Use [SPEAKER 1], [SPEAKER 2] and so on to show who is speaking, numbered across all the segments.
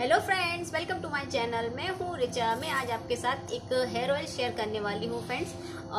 [SPEAKER 1] Hello friends welcome to my channel मैं हूँ रिचा। मैं आज आपके साथ एक हेयर ऑयल शेयर करने वाली हूँ फ्रेंड्स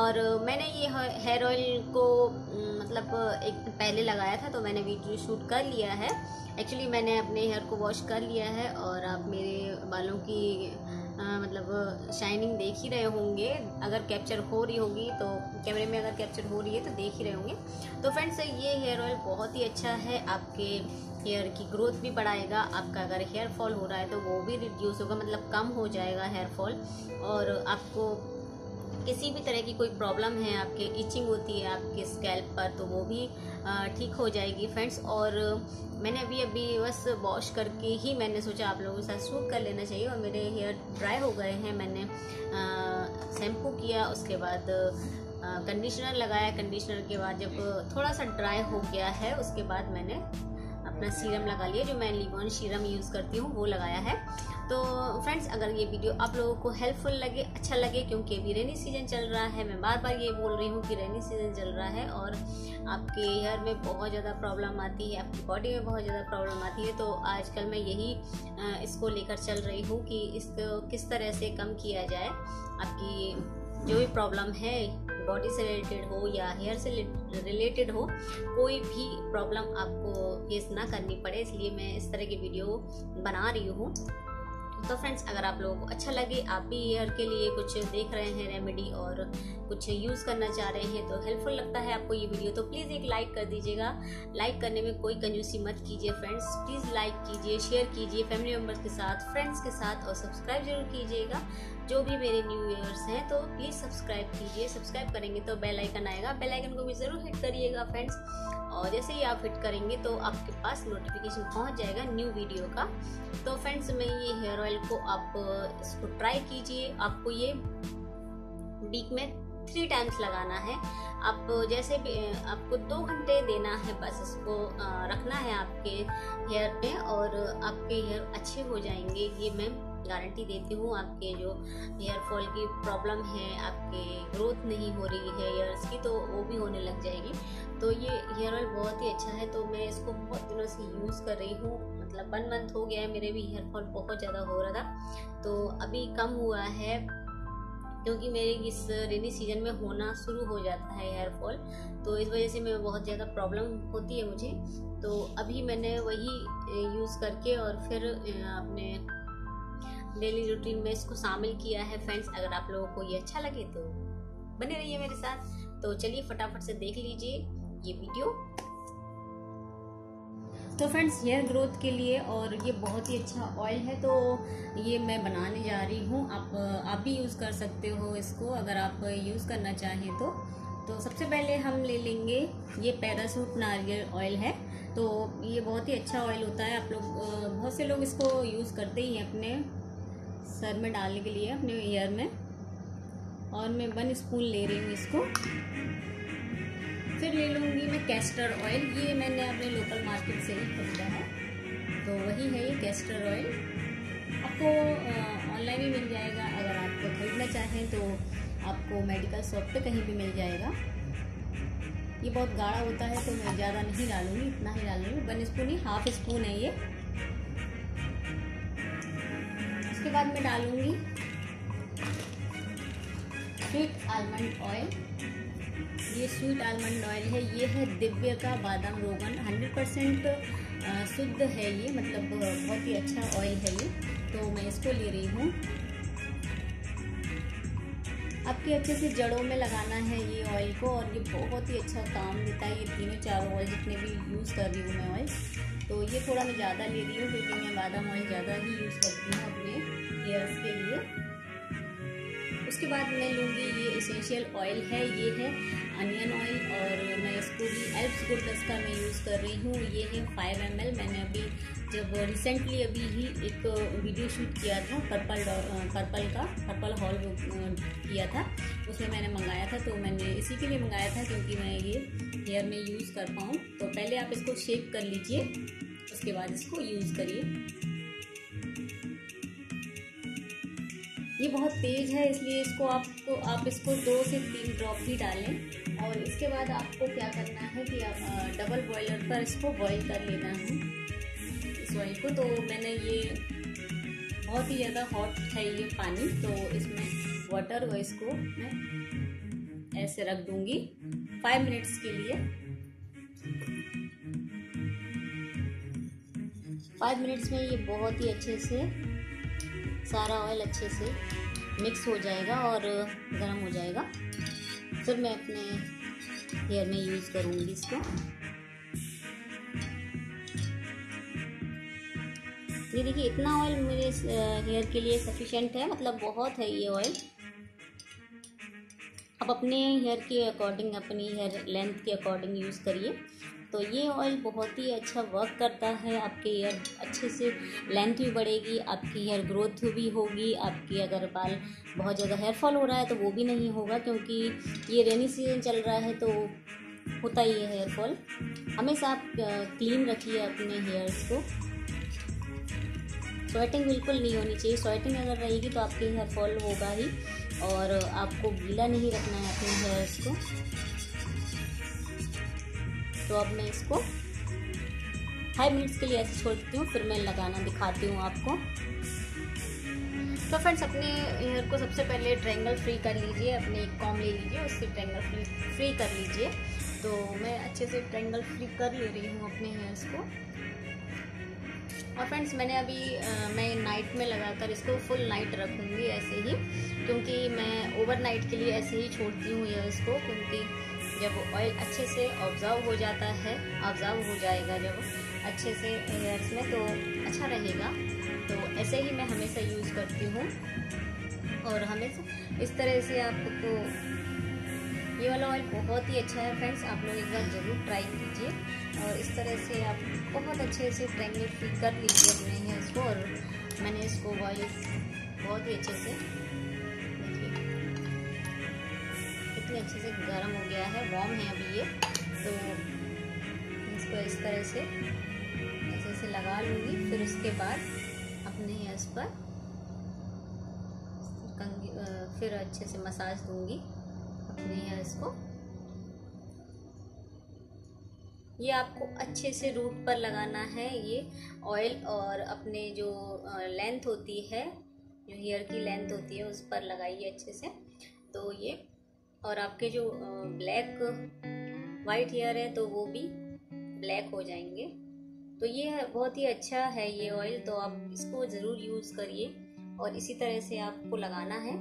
[SPEAKER 1] और मैंने ये हेयर ऑयल को मतलब एक पहले लगाया था तो मैंने वीडियो शूट कर लिया है। एक्चुअली मैंने अपने हेयर को वॉश कर लिया है और आप मेरे बालों की मतलब शाइनिंग देख ही रहे होंगे। अगर कैप्चर हो रही होगी तो कैमरे में अगर कैप्चर हो रही है तो देख ही रहे होंगे। तो फ्रेंड्स ये हेयर ऑयल बहुत ही अच्छा है। आपके हेयर की ग्रोथ भी बढ़ाएगा। आपका अगर हेयर फॉल हो रहा है तो वो भी रिड्यूस होगा। मतलब कम हो जाएगा हेयर फॉल और आपको किसी भी तरह की कोई प्रॉब्लम है, आपके इचिंग होती है आपके स्कैल्प पर तो वो भी ठीक हो जाएगी। फ्रेंड्स और मैंने अभी अभी बस वॉश करके ही मैंने सोचा आप लोगों के साथ शूट कर लेना चाहिए और मेरे हेयर ड्राई हो गए हैं। मैंने शैम्पू किया, उसके बाद कंडीशनर लगाया। कंडीशनर के बाद जब थोड़ा सा ड्राई हो गया है, उसके बाद मैंने अपना सीरम लगा लिया, जो मैं लिबॉन सीरम यूज़ करती हूँ, वो लगाया है। तो फ्रेंड्स अगर ये वीडियो आप लोगों को हेल्पफुल लगे अच्छा लगे, क्योंकि अभी रेनी सीज़न चल रहा है, मैं बार बार ये बोल रही हूँ कि रेनी सीज़न चल रहा है और आपके हेयर में बहुत ज़्यादा प्रॉब्लम आती है, आपकी बॉडी में बहुत ज़्यादा प्रॉब्लम आती है तो आजकल मैं यही इसको लेकर चल रही हूँ कि इसको किस तरह से कम किया जाए, आपकी जो भी प्रॉब्लम है बॉडी से रिलेटेड हो या हेयर से रिलेटेड हो, कोई भी प्रॉब्लम आपको फेस ना करनी पड़े, इसलिए मैं इस तरह की वीडियो बना रही हूँ। तो फ्रेंड्स अगर आप लोगों को अच्छा लगे, आप भी हेयर के लिए कुछ देख रहे हैं रेमेडी और कुछ यूज़ करना चाह रहे हैं तो हेल्पफुल लगता है आपको ये वीडियो तो प्लीज़ एक लाइक कर दीजिएगा। लाइक करने में कोई कंजूसी मत कीजिए फ्रेंड्स प्लीज़ लाइक कीजिए शेयर कीजिए फैमिली मेंबर्स के साथ फ्रेंड्स के साथ और सब्सक्राइब ज़रूर कीजिएगा। जो भी मेरे न्यू ईयर्स हैं तो प्लीज़ सब्सक्राइब कीजिए। सब्सक्राइब करेंगे तो बेल आइकन आएगा। बेल आइकन को भी ज़रूर हिट करिएगा फ्रेंड्स और जैसे ही आप हिट करेंगे तो आपके पास नोटिफिकेशन पहुँच जाएगा न्यू वीडियो का। तो फ्रेंड्स मैं ये हेयर ऑयल को आप, इसको ट्राई कीजिए। आपको ये वीक में थ्री टाइम्स लगाना है। आप जैसे भी, आपको दो घंटे देना है बस इसको रखना है आपके हेयर पे और आपके हेयर अच्छे हो जाएँगे। ये मैं गारंटी देती हूँ आपके जो हेयर फॉल की प्रॉब्लम है, आपके ग्रोथ नहीं हो रही है हेयर्स की तो वो भी होने लग जाएगी। तो ये हेयर ऑयल बहुत ही अच्छा है तो मैं इसको बहुत दिनों से यूज़ कर रही हूँ। मतलब वन मंथ हो गया है, मेरे भी हेयर फॉल बहुत ज़्यादा हो रहा था। तो अभी कम हुआ है, क्योंकि मेरे इस रेनी सीज़न में होना शुरू हो जाता है हेयर फॉल तो इस वजह से मैं बहुत ज़्यादा प्रॉब्लम होती है मुझे। तो अभी मैंने वही यूज़ करके और फिर अपने डेली रूटीन में इसको शामिल किया है। फ्रेंड्स अगर आप लोगों को ये अच्छा लगे तो बने रहिए मेरे साथ। तो चलिए फटाफट से देख लीजिए ये वीडियो। तो फ्रेंड्स हेयर ग्रोथ के लिए और ये बहुत ही अच्छा ऑयल है तो ये मैं बनाने जा रही हूँ। आप आप भी यूज़ कर सकते हो इसको, अगर आप यूज़ करना चाहें तो। तो सबसे पहले हम ले लेंगे, ये पैरासूट नारियल ऑयल है। तो ये बहुत ही अच्छा ऑयल होता है। आप लोग बहुत से लोग इसको यूज़ करते ही हैं अपने सर में डालने के लिए अपने ईयर में। और मैं वन स्पून ले रही हूँ इसको। फिर ले लूँगी मैं कैस्टर ऑयल ये मैंने अपने लोकल मार्केट से ही खरीदा है। तो वही है ये कैस्टर ऑयल आपको ऑनलाइन भी मिल जाएगा। अगर आपको खरीदना चाहें तो आपको मेडिकल शॉप पे कहीं भी मिल जाएगा। ये बहुत गाढ़ा होता है तो मैं ज़्यादा नहीं डालूँगी, इतना ही डालूँगी। वन स्पून ही हाफ़ स्पून है ये। उसके बाद मैं डालूँगी स्वीट आलमंड ऑयल ये स्वीट आलमंड ऑयल है, ये है दिव्य का बादाम रोगन। 100 परसेंट शुद्ध है ये मतलब बहुत ही अच्छा ऑयल है ये। तो मैं इसको ले रही हूँ। आपके अच्छे से जड़ों में लगाना है ये ऑयल को, और ये बहुत ही अच्छा काम देता है। ये तीनों चारों ऑयल जितने भी यूज़ कर रही हूँ मैं ऑयल तो ये थोड़ा मैं ज़्यादा ले रही हूँ, क्योंकि मैं बादाम ऑयल ज़्यादा ही यूज़ करती हूँ अपने हेयर्स के लिए। उसके बाद मैं लूँगी ये इसेंशियल ऑयल है, ये है अनियन ऑयल और मैं इसको भी एल्प्स गुडनेस का मैं यूज़ कर रही हूँ। ये है फाइव एम मैंने अभी जब रिसेंटली अभी ही एक वीडियो शूट किया था पर्पल पर्पल का पर्पल हॉल किया था। उसमें मैंने मंगाया था तो मैंने इसी के लिए मंगाया था क्योंकि मैं ये हेयर में यूज़ कर पाऊँ। तो पहले आप इसको शेप कर लीजिए, उसके बाद इसको यूज़ करिए। ये बहुत तेज़ है, इसलिए इसको आपको आप इसको दो से तीन ड्रॉप ही डालें। और इसके बाद आपको क्या करना है कि आप डबल बॉयलर पर इसको बॉईल कर लेना है। इस ऑयल को तो मैंने ये बहुत ही ज़्यादा हॉट है ये पानी तो इसमें वाटर व इसको मैं ऐसे रख दूँगी फाइव मिनट्स के लिए। फाइव मिनट्स में ये बहुत ही अच्छे से, सारा ऑयल अच्छे से मिक्स हो जाएगा और गर्म हो जाएगा। फिर मैं अपने हेयर में यूज़ करूँगी इसको। ये देखिए, इतना ऑयल मेरे हेयर के लिए सफिशेंट है। मतलब बहुत है ये ऑयल आप अपने हेयर के अकॉर्डिंग अपनी हेयर लेंथ के अकॉर्डिंग यूज़ करिए। तो ये ऑयल बहुत ही अच्छा वर्क करता है। आपके हेयर अच्छे से लेंथ भी बढ़ेगी, आपकी हेयर ग्रोथ भी होगी। आपकी अगर बाल बहुत ज़्यादा हेयर फॉल हो रहा है तो वो भी नहीं होगा, क्योंकि ये रेनी सीज़न चल रहा है तो होता ही है हेयर फॉल हमेशा आप क्लीन रखिए अपने हेयर्स को। स्वेटिंग बिल्कुल नहीं होनी चाहिए। स्वेटिंग अगर रहेगी तो आपके हेयर फॉल होगा ही और आपको गीला नहीं रखना है अपने हेयर्स को। तो अब मैं इसको फाइव मिनट्स के लिए ऐसे छोड़ती हूँ, फिर मैं लगाना दिखाती हूँ आपको। तो फ्रेंड्स अपने हेयर को सबसे पहले ट्रायंगल फ्री कर लीजिए, अपने एक कॉम ले लीजिए, उससे ट्रायंगल फ्री फ्री कर लीजिए। तो मैं अच्छे से ट्रायंगल फ्री कर ले रही हूँ अपने हेयर्स को। और फ्रेंड्स मैंने अभी आ, मैं नाइट में लगाकर इसको फुल नाइट रखूँगी ऐसे ही क्योंकि मैं ओवर नाइट के लिए ऐसे ही छोड़ती हूँ हेयर्स को क्योंकि जब ऑयल अच्छे से ऑब्ज़र्व हो जाता है ऑब्ज़र्व हो जाएगा जब अच्छे से हेयर्स में तो अच्छा रहेगा। तो ऐसे ही मैं हमेशा यूज़ करती हूँ। और हमेशा इस तरह से आपको तो ये वाला ऑयल बहुत ही अच्छा है फ्रेंड्स आप लोग एक बार ज़रूर ट्राई कीजिए। और इस तरह से आप बहुत अच्छे से ट्रेंगल फ्री कर लीजिए अपने हेयर्स को और मैंने इसको ऑयल बहुत ही अच्छे से कितने अच्छे से गर्म हो गया है वार्म है अभी ये। तो इसको इस तरह से ऐसे ऐसे लगा लूँगी, फिर उसके बाद अपने हेयर्स पर फिर अच्छे से मसाज दूँगी अपने हेयर्स को। ये आपको अच्छे से रूट पर लगाना है ये ऑयल और अपने जो लेंथ होती है, जो हेयर की लेंथ होती है, उस पर लगाइए अच्छे से। तो ये, और आपके जो ब्लैक वाइट हेयर है तो वो भी ब्लैक हो जाएँगे। तो ये बहुत ही अच्छा है ये ऑयल तो आप इसको ज़रूर यूज़ करिए और इसी तरह से आपको लगाना है।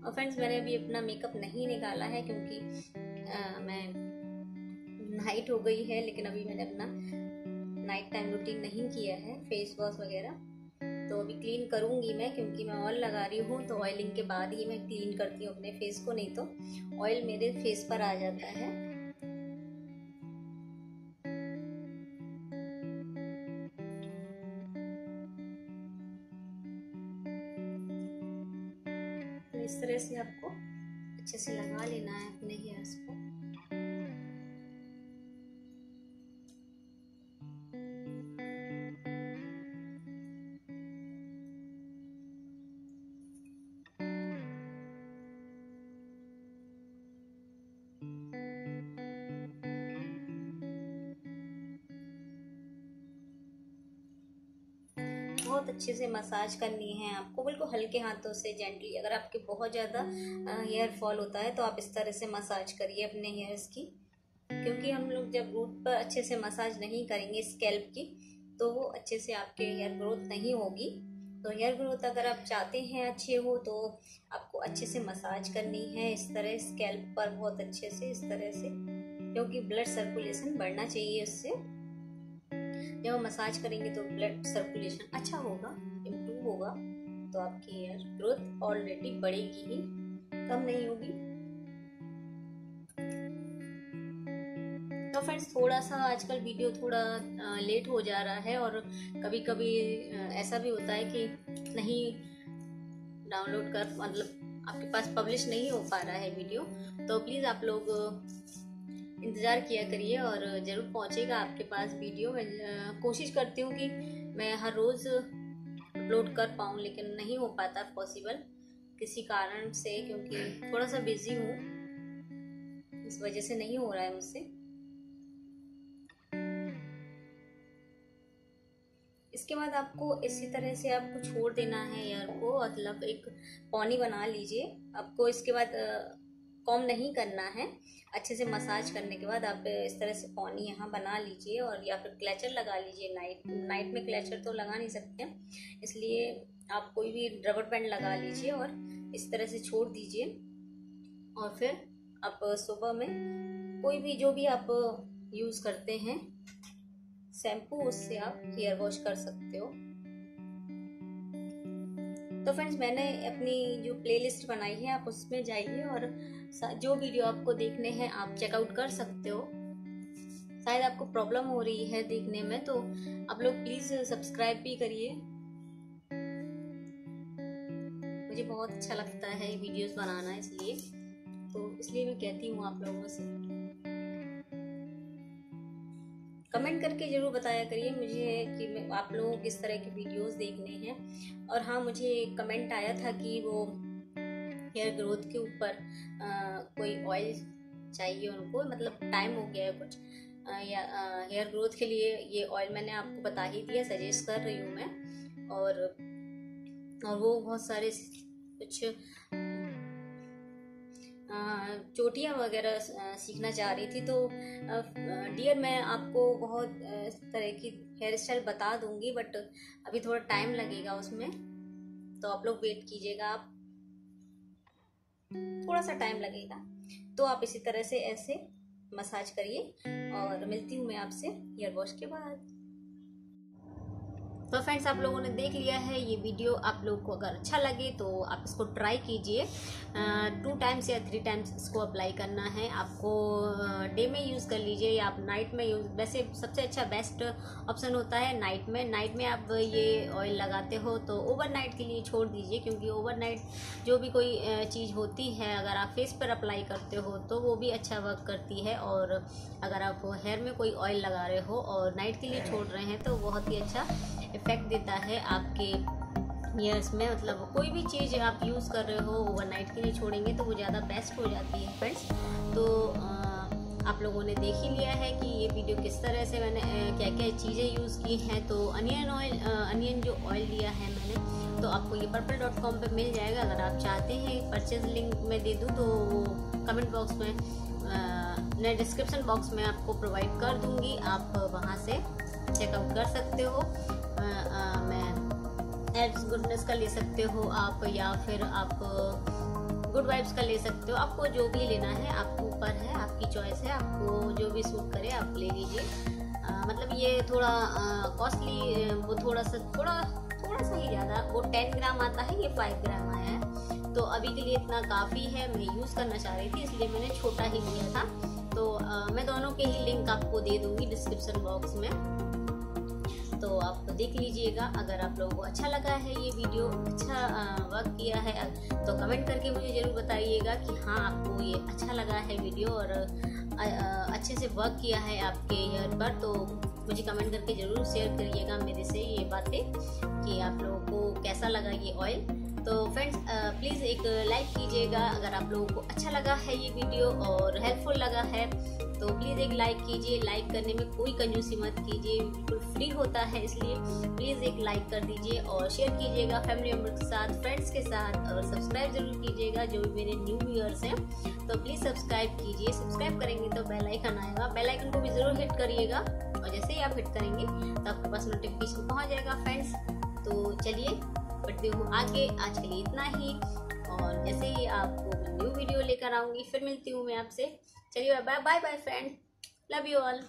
[SPEAKER 1] और फ्रेंड्स मैंने अभी अपना मेकअप नहीं निकाला है क्योंकि मैं नाइट हो गई है, लेकिन अभी मैंने अपना नाइट टाइम रूटीन नहीं किया है फेस वॉश वगैरह। तो अभी क्लीन करूँगी मैं, क्योंकि मैं ऑयल लगा रही हूँ तो ऑयलिंग के बाद ही मैं क्लीन करती हूँ अपने फेस को, नहीं तो ऑयल मेरे फेस पर आ जाता है। बहुत अच्छे से मसाज करनी है आपको, बिल्कुल हल्के हाथों से जेंटली अगर आपके बहुत ज़्यादा हेयर फॉल होता है तो आप इस तरह से मसाज करिए अपने हेयर्स की। क्योंकि हम लोग जब रूट पर अच्छे से मसाज नहीं करेंगे स्कैल्प की तो वो अच्छे से आपके हेयर ग्रोथ नहीं होगी। तो हेयर ग्रोथ अगर आप चाहते हैं अच्छे हो तो आपको अच्छे से मसाज करनी है इस तरह स्कैल्प पर बहुत अच्छे से, इस तरह से, क्योंकि ब्लड सर्कुलेशन बढ़ना चाहिए उससे। जब हम मसाज करेंगे तो ब्लड सर्कुलेशन अच्छा होगा इम्प्रूव होगा तो आपकी हेयर ग्रोथ ऑलरेडी बढ़ेगी ही। कम नहीं होगी। तो फ्रेंड्स थोड़ा सा आजकल वीडियो थोड़ा लेट हो जा रहा है और कभी कभी ऐसा भी होता है कि नहीं डाउनलोड कर मतलब आपके पास पब्लिश नहीं हो पा रहा है वीडियो तो प्लीज़ आप लोग इंतज़ार किया करिए और ज़रूर पहुँचेगा आपके पास वीडियो। मैं कोशिश करती हूँ कि मैं हर रोज़ अपलोड कर पाऊँ, लेकिन नहीं हो पाता पॉसिबल किसी कारण से, क्योंकि थोड़ा सा बिज़ी हूँ। इस वजह से नहीं हो रहा है मुझसे। इसके बाद आपको इसी तरह से आपको छोड़ देना है हेयर को मतलब एक पौनी बना लीजिए। आपको इसके बाद कॉम नहीं करना है। अच्छे से मसाज करने के बाद आप इस तरह से पौनी यहाँ बना लीजिए और या फिर क्लेचर लगा लीजिए। नाइट नाइट में क्लेचर तो लगा नहीं सकते। इसलिए आप कोई भी रबर बैंड लगा लीजिए और इस तरह से छोड़ दीजिए। और फिर आप सुबह में कोई भी जो भी आप यूज़ करते हैं शैम्पू उससे आप हेयर वॉश कर सकते हो। तो फ्रेंड्स मैंने अपनी जो प्लेलिस्ट बनाई है आप उसमें जाइए और जो वीडियो आपको देखने हैं, आप चेकआउट कर सकते हो। शायद आपको प्रॉब्लम हो रही है देखने में तो आप लोग प्लीज़ सब्सक्राइब भी करिए। मुझे बहुत अच्छा लगता है वीडियोस बनाना इसलिए। तो इसलिए मैं कहती हूँ आप लोगों से। कमेंट करके ज़रूर बताया करिए मुझे कि आप लोगों किस तरह के वीडियोस देखने हैं। और हाँ मुझे कमेंट आया था कि वो हेयर ग्रोथ के ऊपर कोई ऑयल चाहिए उनको मतलब टाइम हो गया है कुछ। आ, या हेयर ग्रोथ के लिए ये ऑयल मैंने आपको बता ही दिया सजेस्ट कर रही हूँ मैं। और और वो बहुत सारे कुछ चोटियाँ वगैरह सीखना चाह रही थी। तो डियर मैं आपको बहुत तरह की हेयर स्टाइल बता दूँगी बट अभी थोड़ा टाइम लगेगा उसमें। तो आप लोग वेट कीजिएगा आप थोड़ा सा टाइम लगेगा। तो आप इसी तरह से ऐसे मसाज करिए और मिलती हूँ मैं आपसे ईयर वॉश के बाद। तो फ्रेंड्स आप लोगों ने देख लिया है ये वीडियो आप लोग को अगर अच्छा लगे तो आप इसको ट्राई कीजिए। टू टाइम्स या थ्री टाइम्स इसको अप्लाई करना है। आपको डे में यूज़ कर लीजिए या आप नाइट में यूज़ वैसे सबसे अच्छा बेस्ट ऑप्शन होता है नाइट में। नाइट में आप ये ऑयल लगाते हो तो ओवर नाइट के लिए छोड़ दीजिए क्योंकि ओवर नाइट जो भी कोई चीज़ होती है अगर आप फेस पर अप्लाई करते हो तो वो भी अच्छा वर्क करती है। और अगर आप हेयर में कोई ऑयल लगा रहे हो और नाइट के लिए छोड़ रहे हैं तो बहुत ही अच्छा इफ़ेक्ट देता है आपके ईयर्स में। मतलब कोई भी चीज़ आप यूज़ कर रहे हो ओवरनाइट के लिए छोड़ेंगे तो वो ज़्यादा बेस्ट हो जाती है। फ्रेंड्स तो आप लोगों ने देख ही लिया है कि ये वीडियो किस तरह से मैंने क्या क्या चीज़ें यूज़ की हैं। तो अनियन ऑयल अनियन जो ऑयल लिया है मैंने तो आपको ये पर्पल डॉट कॉम पर मिल जाएगा। अगर आप चाहते हैं परचेज लिंक में दे दूँ तो वो कमेंट बॉक्स में मैं डिस्क्रिप्शन बॉक्स में आपको प्रोवाइड कर दूँगी। आप वहाँ से चेकआउट कर सकते हो। मैं एड्स गुडनेस का ले सकते हो आप या फिर आप गुड वाइब्स का ले सकते हो। आपको जो भी लेना है आपके ऊपर है आपकी चॉइस है आपको जो भी सूट करे आप ले लीजिए। मतलब ये थोड़ा कॉस्टली वो थोड़ा सा थोड़ा थोड़ा सा ही ज़्यादा। वो टेन ग्राम आता है ये फाइव ग्राम आया है। तो अभी के लिए इतना काफ़ी है मैं यूज़ करना चाह रही थी इसलिए मैंने छोटा ही लिया था। तो आ, मैं दोनों के ही लिंक आपको दे दूँगी डिस्क्रिप्शन बॉक्स में। तो आप देख लीजिएगा। अगर आप लोगों को अच्छा लगा है ये वीडियो अच्छा वर्क किया है तो कमेंट करके मुझे ज़रूर बताइएगा कि हाँ आपको ये अच्छा लगा है वीडियो और अच्छे से वर्क किया है आपके ईयर पर तो मुझे कमेंट करके ज़रूर शेयर करिएगा मेरे से ये बातें कि आप लोगों को कैसा लगा ये ऑयल तो फ्रेंड्स प्लीज़ एक लाइक कीजिएगा। अगर आप लोगों को अच्छा लगा है ये वीडियो और हेल्पफुल लगा है तो प्लीज़ एक लाइक कीजिए। लाइक करने में कोई कंजूसी मत कीजिए। बिल्कुल फ्री होता है इसलिए प्लीज़ एक लाइक कर दीजिए और शेयर कीजिएगा फैमिली मेंबर के साथ फ्रेंड्स के साथ और सब्सक्राइब ज़रूर कीजिएगा, जो भी मेरे न्यू व्यूअर्स हैं। तो प्लीज़ सब्सक्राइब कीजिए। सब्सक्राइब करेंगे तो बेल आइकन आएगा। बेल आइकन को भी ज़रूर हिट करिएगा और जैसे ही आप हिट करेंगे तो आपके पास नोटिफिकेशन पहुँच जाएगा फ्रेंड्स तो चलिए, बढ़ती हूँ आगे। आज के लिए इतना ही और जैसे ही आपको न्यू वीडियो लेकर आऊँगी, फिर मिलती हूँ मैं आपसे। चलिए bye bye bye friend love you all